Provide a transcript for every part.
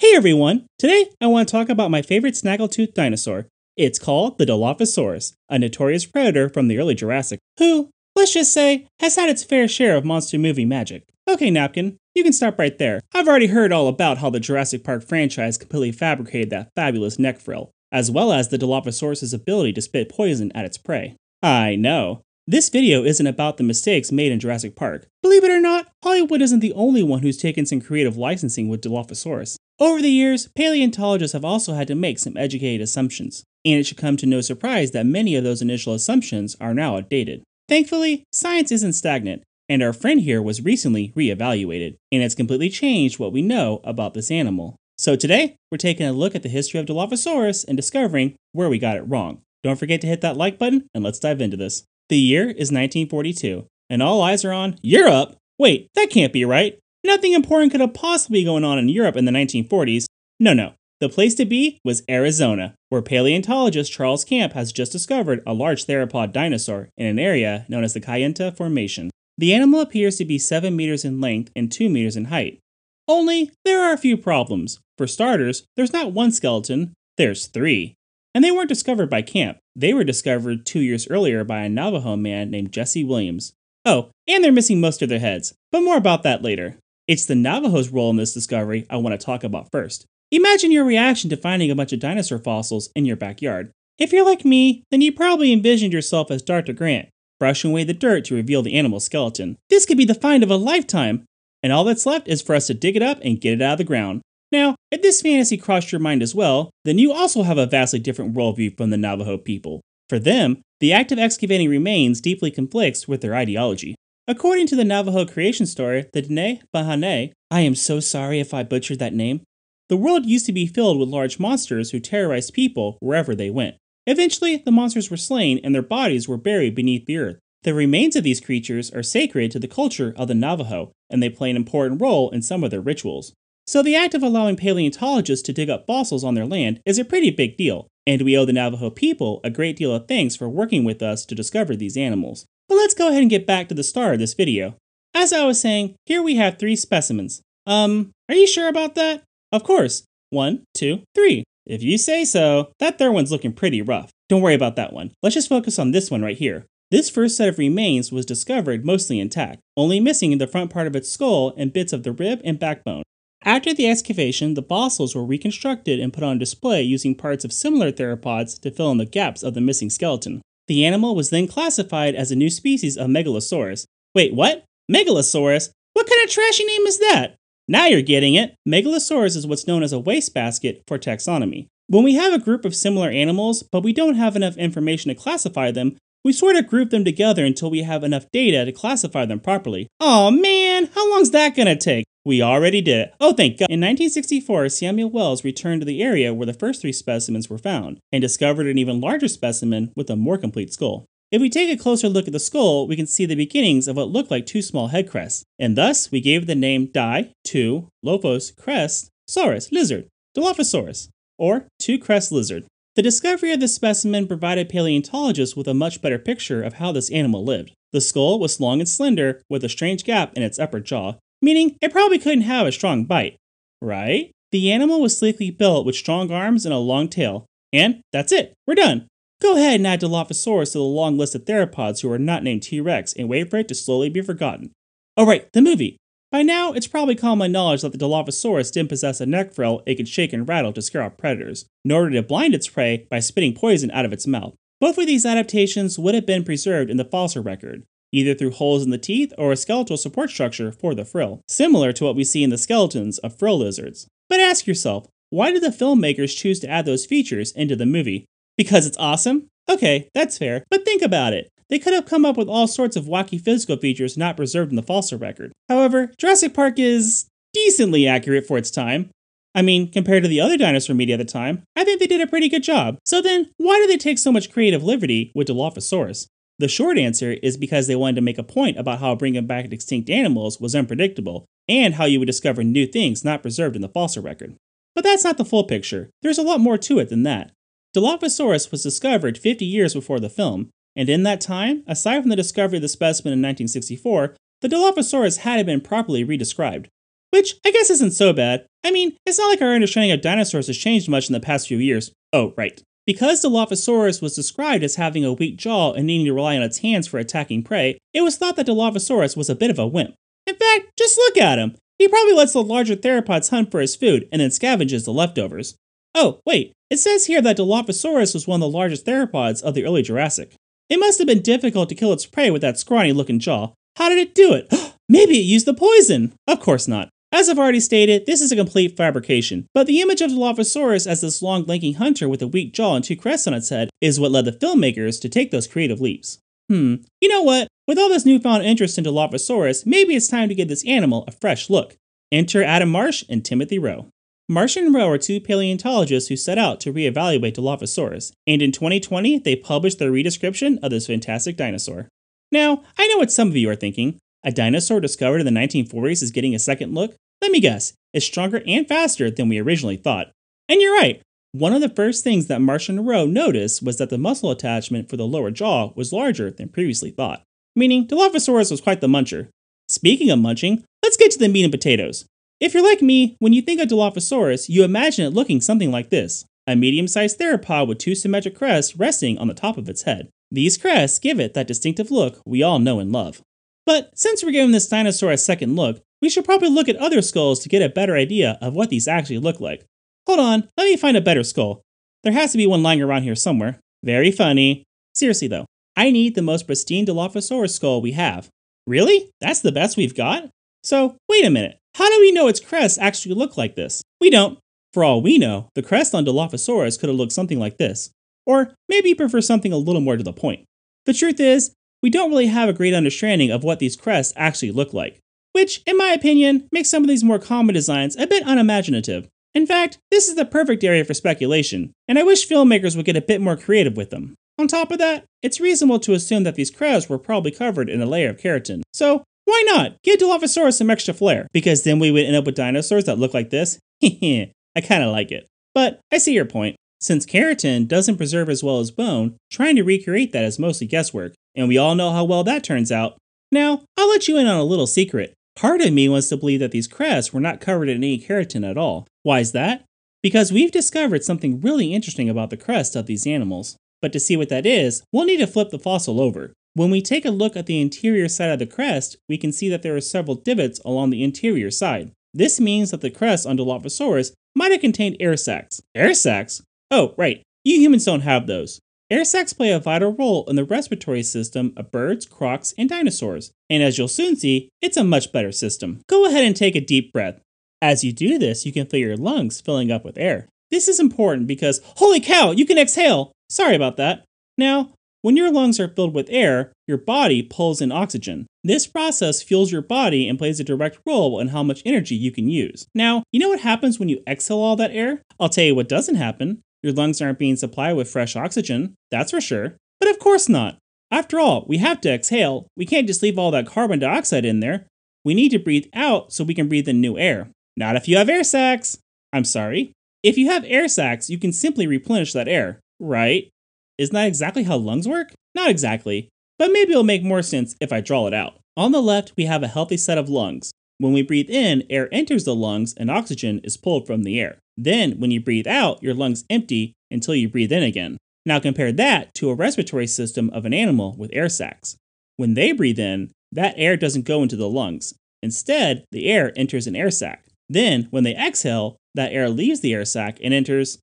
Hey everyone! Today I want to talk about my favorite snaggletooth dinosaur. It's called the Dilophosaurus, a notorious predator from the early Jurassic, who, let's just say, has had its fair share of monster movie magic. Okay, Napkin, you can stop right there. I've already heard all about how the Jurassic Park franchise completely fabricated that fabulous neck frill, as well as the Dilophosaurus' ability to spit poison at its prey. I know. This video isn't about the mistakes made in Jurassic Park. Believe it or not, Hollywood isn't the only one who's taken some creative licensing with Dilophosaurus. Over the years, paleontologists have also had to make some educated assumptions, and it should come to no surprise that many of those initial assumptions are now outdated. Thankfully, science isn't stagnant, and our friend here was recently reevaluated, and it's completely changed what we know about this animal. So today, we're taking a look at the history of Dilophosaurus and discovering where we got it wrong. Don't forget to hit that like button, and let's dive into this. The year is 1942, and all eyes are on Europe. Wait, that can't be right. Nothing important could have possibly going on in Europe in the 1940s. No, no. The place to be was Arizona, where paleontologist Charles Camp has just discovered a large theropod dinosaur in an area known as the Kayenta Formation. The animal appears to be 7 meters in length and 2 meters in height. Only, there are a few problems. For starters, there's not one skeleton, there's three. And they weren't discovered by Camp. They were discovered two years earlier by a Navajo man named Jesse Williams. Oh, and they're missing most of their heads, but more about that later. It's the Navajo's role in this discovery I want to talk about first. Imagine your reaction to finding a bunch of dinosaur fossils in your backyard. If you're like me, then you probably envisioned yourself as Dr. Grant, brushing away the dirt to reveal the animal's skeleton. This could be the find of a lifetime, and all that's left is for us to dig it up and get it out of the ground. Now, if this fantasy crossed your mind as well, then you also have a vastly different worldview from the Navajo people. For them, the act of excavating remains deeply conflicts with their ideology. According to the Navajo creation story, the Dene Bahane, I am so sorry if I butchered that name, the world used to be filled with large monsters who terrorized people wherever they went. Eventually, the monsters were slain and their bodies were buried beneath the earth. The remains of these creatures are sacred to the culture of the Navajo, and they play an important role in some of their rituals. So the act of allowing paleontologists to dig up fossils on their land is a pretty big deal, and we owe the Navajo people a great deal of thanks for working with us to discover these animals. But let's go ahead and get back to the start of this video. As I was saying, here we have three specimens. Um, are you sure about that? Of course. One, two, three. If you say so, that third one's looking pretty rough. Don't worry about that one. Let's just focus on this one right here. This first set of remains was discovered mostly intact, only missing the front part of its skull and bits of the rib and backbone. After the excavation, the fossils were reconstructed and put on display using parts of similar theropods to fill in the gaps of the missing skeleton. The animal was then classified as a new species of Megalosaurus. Wait, what? Megalosaurus? What kind of trashy name is that? Now you're getting it. Megalosaurus is what's known as a wastebasket for taxonomy. When we have a group of similar animals, but we don't have enough information to classify them, we sort of group them together until we have enough data to classify them properly. Oh man, how long's that gonna take? We already did it. Oh, thank God. In 1964, Samuel Welles returned to the area where the first three specimens were found and discovered an even larger specimen with a more complete skull. If we take a closer look at the skull, we can see the beginnings of what looked like two small head crests, and thus we gave the name Di, two, Lophos, crest, Saurus, lizard, Dilophosaurus, or two crest lizard. The discovery of this specimen provided paleontologists with a much better picture of how this animal lived. The skull was long and slender, with a strange gap in its upper jaw, meaning it probably couldn't have a strong bite, right? The animal was sleekly built with strong arms and a long tail. And that's it, we're done. Go ahead and add Dilophosaurus to the long list of theropods who are not named T Rex and wait for it to slowly be forgotten. Alright, the movie. By now, it's probably common knowledge that the Dilophosaurus didn't possess a neck frill it could shake and rattle to scare off predators, nor did it blind its prey by spitting poison out of its mouth. Both of these adaptations would have been preserved in the fossil record, either through holes in the teeth or a skeletal support structure for the frill, similar to what we see in the skeletons of frill lizards. But ask yourself, why did the filmmakers choose to add those features into the movie? Because it's awesome? Okay, that's fair, but think about it. They could have come up with all sorts of wacky physical features not preserved in the fossil record. However, Jurassic Park is decently accurate for its time. I mean, compared to the other dinosaur media at the time, I think they did a pretty good job. So then, why do they take so much creative liberty with Dilophosaurus? The short answer is because they wanted to make a point about how bringing back extinct animals was unpredictable, and how you would discover new things not preserved in the fossil record. But that's not the full picture. There's a lot more to it than that. Dilophosaurus was discovered 50 years before the film, and in that time, aside from the discovery of the specimen in 1964, the Dilophosaurus hadn't been properly redescribed. which I guess isn't so bad. I mean, it's not like our understanding of dinosaurs has changed much in the past few years. Oh, right. Because Dilophosaurus was described as having a weak jaw and needing to rely on its hands for attacking prey, it was thought that Dilophosaurus was a bit of a wimp. In fact, just look at him. He probably lets the larger theropods hunt for his food and then scavenges the leftovers. Oh, wait, it says here that Dilophosaurus was one of the largest theropods of the early Jurassic. It must have been difficult to kill its prey with that scrawny looking jaw. How did it do it? Maybe it used the poison! Of course not. As I've already stated, this is a complete fabrication, but the image of Dilophosaurus as this long, lanky hunter with a weak jaw and two crests on its head is what led the filmmakers to take those creative leaps. Hmm, you know what? With all this newfound interest in Dilophosaurus, maybe it's time to give this animal a fresh look. Enter Adam Marsh and Timothy Rowe. Marsh and Rowe are two paleontologists who set out to reevaluate Dilophosaurus, and in 2020 they published their redescription of this fantastic dinosaur. Now, I know what some of you are thinking. A dinosaur discovered in the 1940s is getting a second look? Let me guess, it's stronger and faster than we originally thought. And you're right. One of the first things that Marsh and Rowe noticed was that the muscle attachment for the lower jaw was larger than previously thought, meaning Dilophosaurus was quite the muncher. Speaking of munching, let's get to the meat and potatoes. If you're like me, when you think of Dilophosaurus, you imagine it looking something like this a medium sized theropod with two symmetric crests resting on the top of its head. These crests give it that distinctive look we all know and love. But since we're giving this dinosaur a second look, we should probably look at other skulls to get a better idea of what these actually look like. Hold on, let me find a better skull. There has to be one lying around here somewhere. Very funny. Seriously though, I need the most pristine Dilophosaurus skull we have. Really? That's the best we've got? So, wait a minute. How do we know its crest actually look like this? We don't. For all we know, the crest on Dilophosaurus could have looked something like this. Or maybe prefer something a little more to the point. The truth is, we don't really have a great understanding of what these crests actually look like which, in my opinion, makes some of these more common designs a bit unimaginative. In fact, this is the perfect area for speculation, and I wish filmmakers would get a bit more creative with them. On top of that, it's reasonable to assume that these crests were probably covered in a layer of keratin. So, why not? Give Dilophosaurus some extra flair, because then we would end up with dinosaurs that look like this? I kinda like it. But I see your point. Since keratin doesn't preserve as well as bone, trying to recreate that is mostly guesswork, and we all know how well that turns out. Now, I'll let you in on a little secret. Part of me wants to believe that these crests were not covered in any keratin at all. Why is that? Because we've discovered something really interesting about the crest of these animals. But to see what that is, we'll need to flip the fossil over. When we take a look at the interior side of the crest, we can see that there are several divots along the interior side. This means that the crest on Dilophosaurus might have contained air sacs. Air sacs? Oh, right. You humans don't have those. Air sacs play a vital role in the respiratory system of birds, crocs, and dinosaurs. And as you'll soon see, it's a much better system. Go ahead and take a deep breath. As you do this, you can feel your lungs filling up with air. This is important because, holy cow, you can exhale! Sorry about that. Now, when your lungs are filled with air, your body pulls in oxygen. This process fuels your body and plays a direct role in how much energy you can use. Now, you know what happens when you exhale all that air? I'll tell you what doesn't happen. Your lungs aren't being supplied with fresh oxygen, that's for sure. But of course not. After all, we have to exhale. We can't just leave all that carbon dioxide in there. We need to breathe out so we can breathe in new air. Not if you have air sacs. I'm sorry. If you have air sacs, you can simply replenish that air, right? Isn't that exactly how lungs work? Not exactly, but maybe it'll make more sense if I draw it out. On the left, we have a healthy set of lungs. When we breathe in, air enters the lungs and oxygen is pulled from the air. Then, when you breathe out, your lungs empty until you breathe in again. Now compare that to a respiratory system of an animal with air sacs. When they breathe in, that air doesn't go into the lungs. Instead, the air enters an air sac. Then, when they exhale, that air leaves the air sac and enters,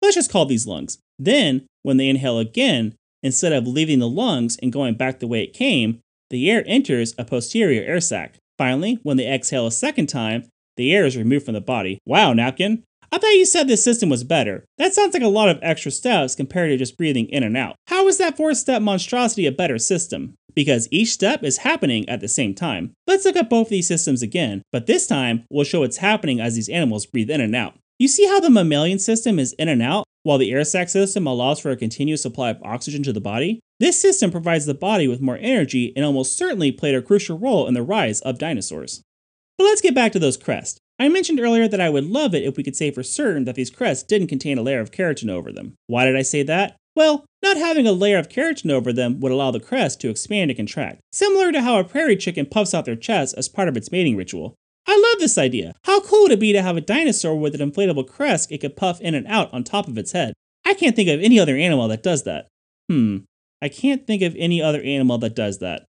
let's just call these lungs. Then, when they inhale again, instead of leaving the lungs and going back the way it came, the air enters a posterior air sac. Finally, when they exhale a second time, the air is removed from the body. Wow, napkin. I thought you said this system was better. That sounds like a lot of extra steps compared to just breathing in and out. How is that four step monstrosity a better system? Because each step is happening at the same time. Let's look at both these systems again, but this time we'll show what's happening as these animals breathe in and out. You see how the mammalian system is in and out, while the air sac system allows for a continuous supply of oxygen to the body? This system provides the body with more energy and almost certainly played a crucial role in the rise of dinosaurs. But let's get back to those crests. I mentioned earlier that I would love it if we could say for certain that these crests didn't contain a layer of keratin over them. Why did I say that? Well, not having a layer of keratin over them would allow the crest to expand and contract, similar to how a prairie chicken puffs out their chest as part of its mating ritual. I love this idea. How cool would it be to have a dinosaur with an inflatable crest it could puff in and out on top of its head? I can't think of any other animal that does that. Hmm, I can't think of any other animal that does that.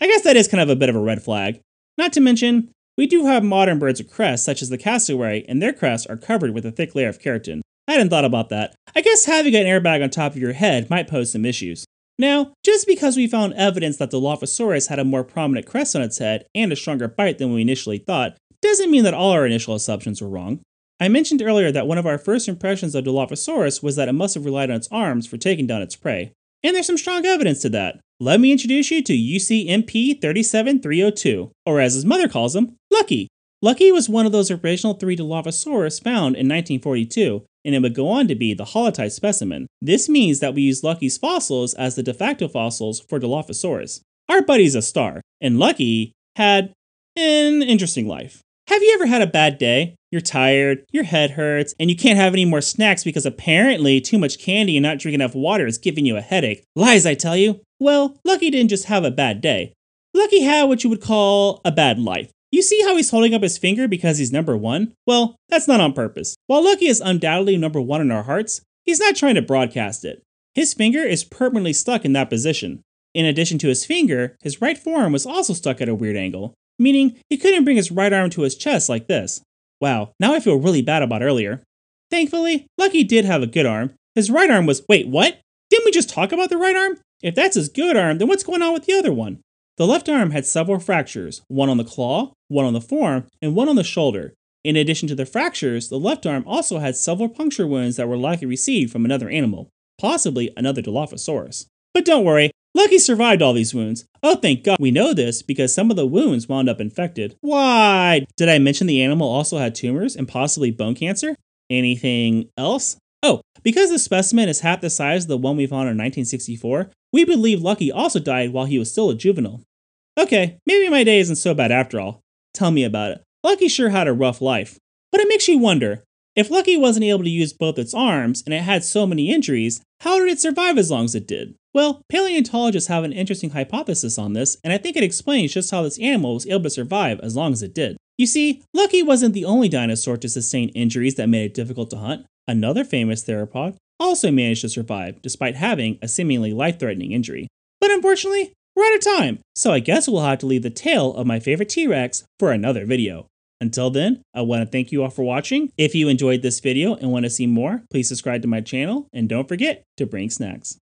I guess that is kind of a bit of a red flag. Not to mention, we do have modern birds with crests, such as the cassowary, and their crests are covered with a thick layer of keratin. I hadn't thought about that. I guess having an airbag on top of your head might pose some issues. Now, just because we found evidence that the Dilophosaurus had a more prominent crest on its head and a stronger bite than we initially thought, doesn't mean that all our initial assumptions were wrong. I mentioned earlier that one of our first impressions of Dilophosaurus was that it must have relied on its arms for taking down its prey. And there's some strong evidence to that. Let me introduce you to UCMP 37302, or as his mother calls him, Lucky. Lucky was one of those original three Dilophosaurus found in 1942, and it would go on to be the holotype specimen. This means that we use Lucky's fossils as the de facto fossils for Dilophosaurus. Our buddy's a star, and Lucky had an interesting life. Have you ever had a bad day? You're tired, your head hurts, and you can't have any more snacks because apparently too much candy and not drinking enough water is giving you a headache. Lies, I tell you. Well, Lucky didn't just have a bad day. Lucky had what you would call a bad life. You see how he's holding up his finger because he's number one? Well, that's not on purpose. While Lucky is undoubtedly number one in our hearts, he's not trying to broadcast it. His finger is permanently stuck in that position. In addition to his finger, his right forearm was also stuck at a weird angle meaning he couldn't bring his right arm to his chest like this. Wow, now I feel really bad about earlier. Thankfully, Lucky did have a good arm. His right arm was. Wait, what? Didn't we just talk about the right arm? If that's his good arm, then what's going on with the other one? The left arm had several fractures one on the claw, one on the forearm, and one on the shoulder. In addition to the fractures, the left arm also had several puncture wounds that were likely received from another animal, possibly another Dilophosaurus. But don't worry, Lucky survived all these wounds. Oh, thank God. We know this because some of the wounds wound up infected. Why? Did I mention the animal also had tumors and possibly bone cancer? Anything else? Oh, because the specimen is half the size of the one we found in 1964, we believe Lucky also died while he was still a juvenile. Okay, maybe my day isn't so bad after all. Tell me about it. Lucky sure had a rough life. But it makes you wonder if Lucky wasn't able to use both its arms and it had so many injuries, how did it survive as long as it did? Well, paleontologists have an interesting hypothesis on this, and I think it explains just how this animal was able to survive as long as it did. You see, Lucky wasn't the only dinosaur to sustain injuries that made it difficult to hunt. Another famous theropod also managed to survive despite having a seemingly life threatening injury. But unfortunately, we're out of time, so I guess we'll have to leave the tale of my favorite T Rex for another video. Until then, I want to thank you all for watching. If you enjoyed this video and want to see more, please subscribe to my channel and don't forget to bring snacks.